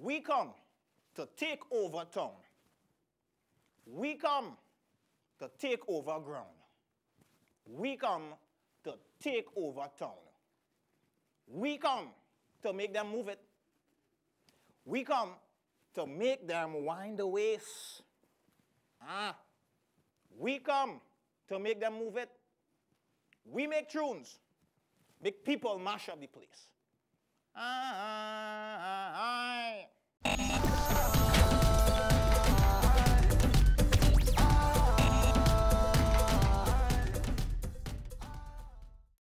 We come to take over town. We come to take over ground. We come to take over town. We come to make them move it. We come to make them wind the waist. Ah, we come to make them move it. We make tunes, make people mash up the place. Ah, ah